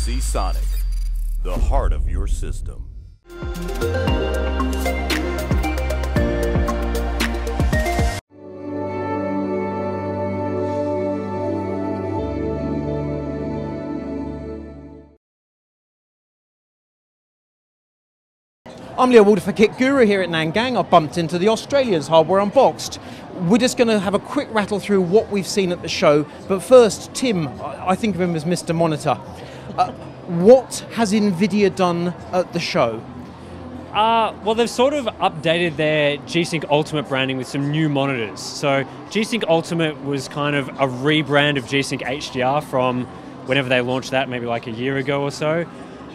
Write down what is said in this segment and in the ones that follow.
Seasonic, the heart of your system. I'm Leo Waldock for Kit Guru here at Nangang. I bumped into the Australians Hardware Unboxed. We're just going to have a quick rattle through what we've seen at the show. But first, Tim, I think of him as Mr. Monitor. Uh, what has NVIDIA done at the show? Uh, well, they've sort of updated their G-Sync Ultimate branding with some new monitors. So G-Sync Ultimate was kind of a rebrand of G-Sync HDR from whenever they launched that, maybe like a year ago or so.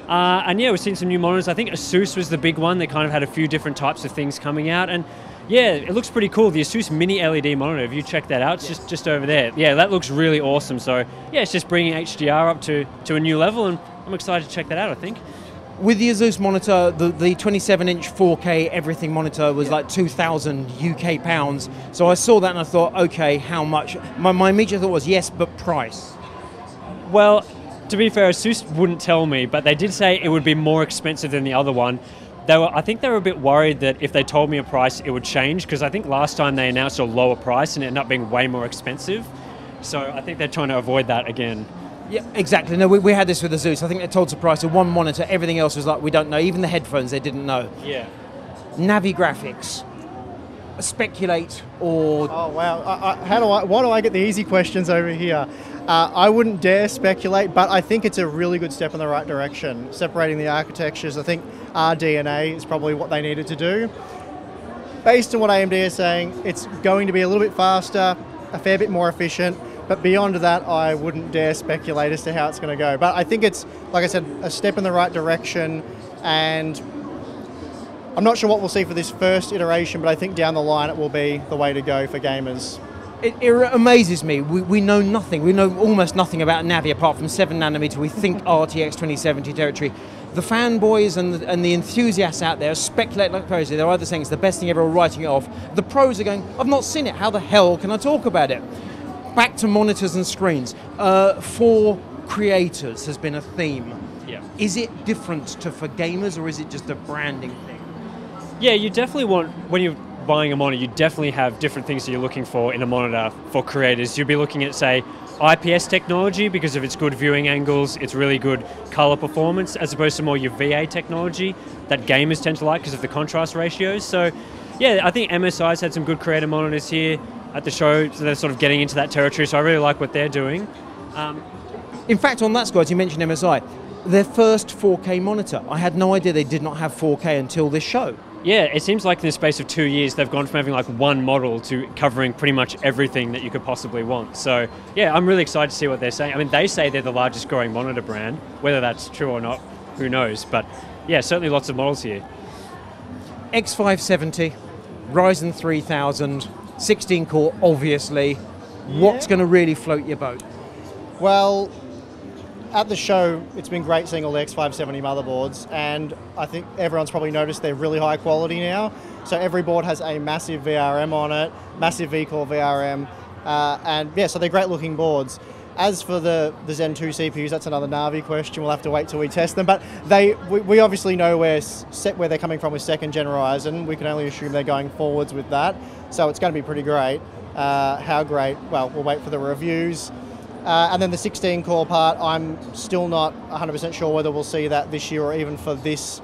Uh, and yeah, we've seen some new monitors. I think Asus was the big one. They kind of had a few different types of things coming out, and yeah, it looks pretty cool. The Asus Mini LED monitor. If you check that out, it's just just over there. Yeah, that looks really awesome. So yeah, it's just bringing HDR up to to a new level, and I'm excited to check that out. I think. With the Asus monitor, the, the 27 inch 4K everything monitor was like 2,000 UK pounds. So I saw that and I thought, okay, how much? My, my immediate thought was yes, but price. Well, to be fair, Asus wouldn't tell me, but they did say it would be more expensive than the other one. They were, I think they were a bit worried that if they told me a price, it would change because I think last time they announced a lower price and it ended up being way more expensive. So I think they're trying to avoid that again. Yeah, exactly. No, we, we had this with the Zeus. I think they told us the price of one monitor. Everything else was like, we don't know. Even the headphones, they didn't know. Yeah. Navi graphics. Speculate or Oh wow! I, I, how do I? Why do I get the easy questions over here? Uh, I wouldn't dare speculate, but I think it's a really good step in the right direction. Separating the architectures, I think RDNA is probably what they needed to do. Based on what AMD is saying, it's going to be a little bit faster, a fair bit more efficient. But beyond that, I wouldn't dare speculate as to how it's going to go. But I think it's, like I said, a step in the right direction, and I'm not sure what we'll see for this first iteration, but I think down the line it will be the way to go for gamers. It, it amazes me. We, we know nothing. We know almost nothing about Navi apart from 7 nanometer. We think RTX 2070 territory. The fanboys and the, and the enthusiasts out there speculate like crazy. They're either saying it's the best thing ever or writing it off. The pros are going, I've not seen it. How the hell can I talk about it? Back to monitors and screens. Uh, for creators has been a theme. Yeah. Is it different to for gamers or is it just a branding thing? Yeah, you definitely want when you're buying a monitor, you definitely have different things that you're looking for in a monitor for creators. You'll be looking at say IPS technology because of its good viewing angles, its really good color performance, as opposed to more your VA technology that gamers tend to like because of the contrast ratios. So, yeah, I think MSI's had some good creator monitors here at the show, so they're sort of getting into that territory. So I really like what they're doing. Um, In fact, on that score, as you mentioned MSI, their first 4K monitor. I had no idea they did not have 4K until this show. Yeah, it seems like in the space of two years, they've gone from having like one model to covering pretty much everything that you could possibly want. So, yeah, I'm really excited to see what they're saying. I mean, they say they're the largest growing monitor brand. Whether that's true or not, who knows? But yeah, certainly lots of models here. X570, Ryzen 3000, 16 core, obviously. What's going to really float your boat? Well, at the show, it's been great seeing all the X570 motherboards, and I think everyone's probably noticed they're really high quality now. So every board has a massive VRM on it, massive V-Core VRM, uh, and yeah, so they're great looking boards. As for the, the Zen 2 CPUs, that's another Navi question. We'll have to wait till we test them. But they, we, we obviously know where set where they're coming from with second gen Ryzen. We can only assume they're going forwards with that. So it's going to be pretty great. Uh, how great? Well, we'll wait for the reviews. Uh, and then the 16 core part, I'm still not 100% sure whether we'll see that this year or even for this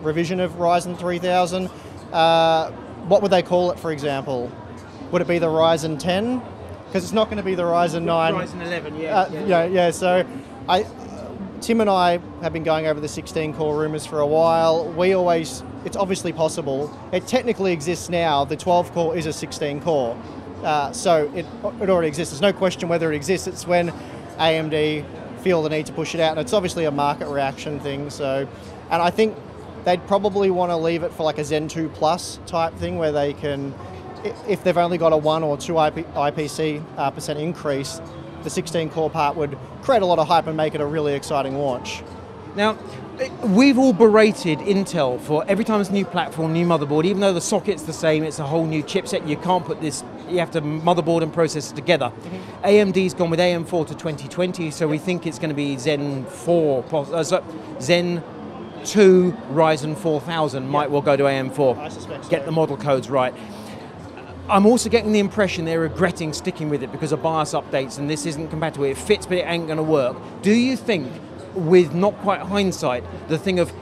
revision of Ryzen 3000. Uh, what would they call it, for example? Would it be the Ryzen 10? Because it's not going to be the Ryzen 9. Ryzen 11, Uh, yeah, yeah. So, I, Tim and I have been going over the 16 core rumors for a while. We always, it's obviously possible. It technically exists now. The 12 core is a 16 core, uh, so it it already exists. There's no question whether it exists. It's when AMD feel the need to push it out, and it's obviously a market reaction thing. So, and I think they'd probably want to leave it for like a Zen 2 Plus type thing where they can, if they've only got a one or two IP, IPC uh, percent increase, the 16 core part would create a lot of hype and make it a really exciting launch. Now, we've all berated Intel for every time it's a new platform, new motherboard, even though the socket's the same, it's a whole new chipset, you can't put this, you have to motherboard and processor together. Mm-hmm. AMD's gone with AM4 to 2020, so we think it's going to be Zen 4, pos- uh, so Zen 2 Ryzen 4000 might well go to AM4. I suspect so. Get the model codes right. I'm also getting the impression they're regretting sticking with it because of BIOS updates and this isn't compatible. It fits, but it ain't going to work. Do you think, with not quite hindsight, the thing of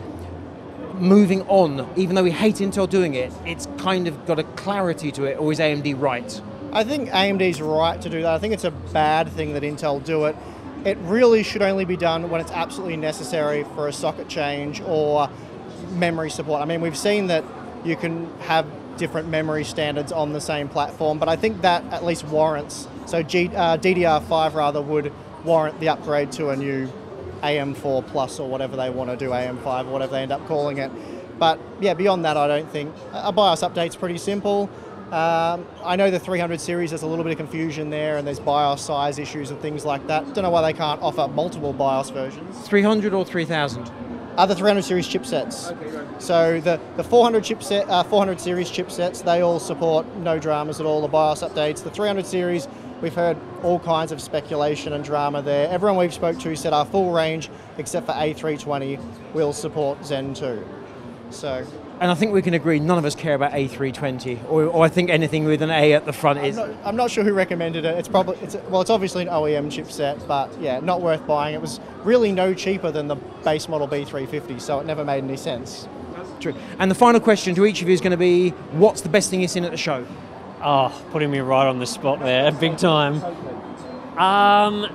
moving on, even though we hate Intel doing it, it's kind of got a clarity to it, or is AMD right? I think AMD's right to do that. I think it's a bad thing that Intel do it. It really should only be done when it's absolutely necessary for a socket change or memory support. I mean, we've seen that you can have different memory standards on the same platform, but I think that at least warrants. So G, uh, DDR5 rather would warrant the upgrade to a new AM4 Plus or whatever they want to do, AM5 or whatever they end up calling it. But yeah, beyond that, I don't think a BIOS update's pretty simple. Um, I know the 300 series, there's a little bit of confusion there, and there's BIOS size issues and things like that. Don't know why they can't offer multiple BIOS versions. 300 or 3000? Other 300 series chipsets. So the, the 400 chipset, uh, 400 series chipsets, they all support no dramas at all. The BIOS updates. The 300 series, we've heard all kinds of speculation and drama there. Everyone we've spoke to said our full range, except for A320, will support Zen 2. So And I think we can agree none of us care about A320, or, or I think anything with an A at the front I'm is. not, I'm not sure who recommended it. It's probably it's well, it's obviously an OEM chipset, but yeah, not worth buying. It was really no cheaper than the base model B350, so it never made any sense. True. And the final question to each of you is going to be what's the best thing you've seen at the show? Oh, putting me right on the spot there, big time. Um,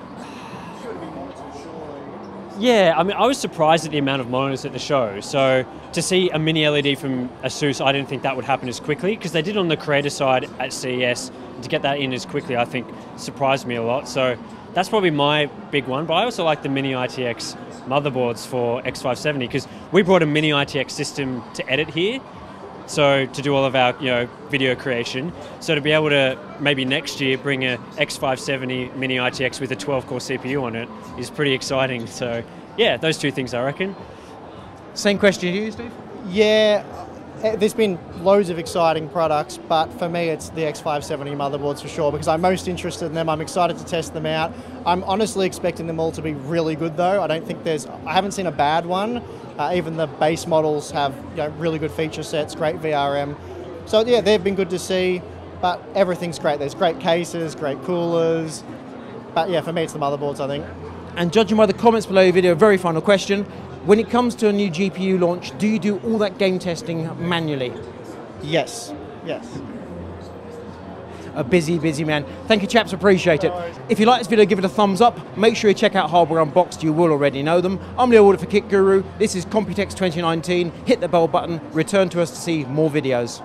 yeah, I mean, I was surprised at the amount of monitors at the show. So to see a mini LED from Asus, I didn't think that would happen as quickly because they did on the creator side at CES. To get that in as quickly, I think surprised me a lot. So that's probably my big one. But I also like the mini ITX motherboards for X570 because we brought a mini ITX system to edit here. So to do all of our you know video creation, so to be able to maybe next year bring a X570 Mini ITX with a 12-core CPU on it is pretty exciting. So yeah, those two things I reckon. Same question to you, Steve? Yeah, there's been loads of exciting products, but for me, it's the X570 motherboards for sure because I'm most interested in them. I'm excited to test them out. I'm honestly expecting them all to be really good, though. I don't think there's, I haven't seen a bad one. Uh, even the base models have you know, really good feature sets, great VRM. So yeah, they've been good to see, but everything's great. There's great cases, great coolers. But yeah, for me, it's the motherboards, I think. And judging by the comments below your video, very final question. When it comes to a new GPU launch, do you do all that game testing manually? Yes, yes. A busy, busy man. Thank you, chaps. Appreciate it. If you like this video, give it a thumbs up. Make sure you check out Hardware Unboxed. You will already know them. I'm Leo Waldock for Kit Guru. This is Computex 2019. Hit the bell button. Return to us to see more videos.